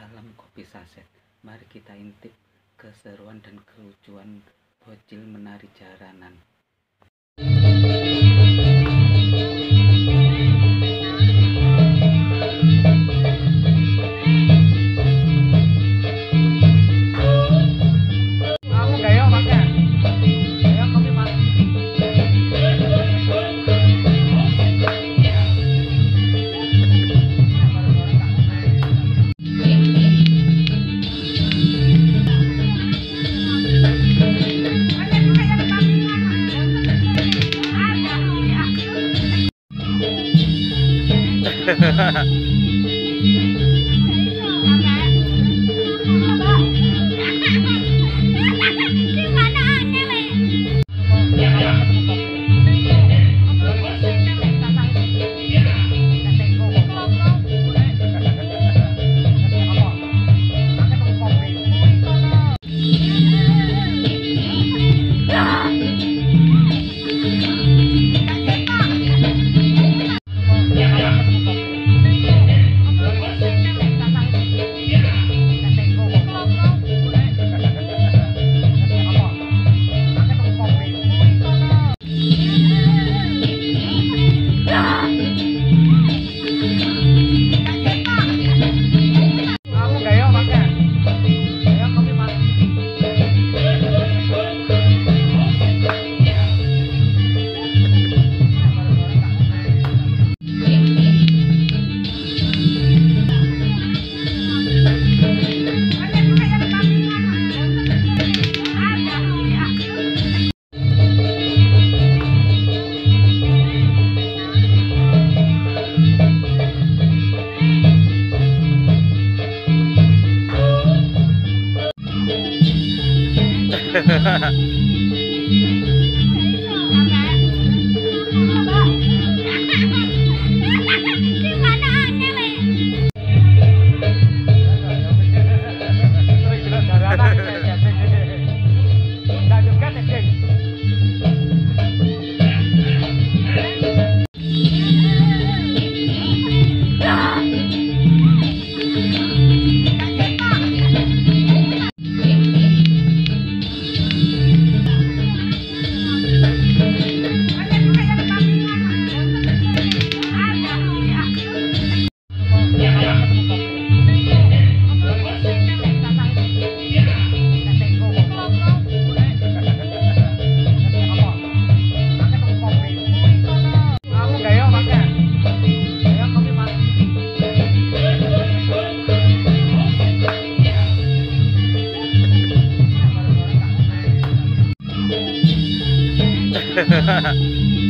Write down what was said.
dalam Kopi Saset. Mari kita intip keseruan dan kelucuan bocil menari jaranan. Ha ha ha. ハハハハ。Ha ha ha.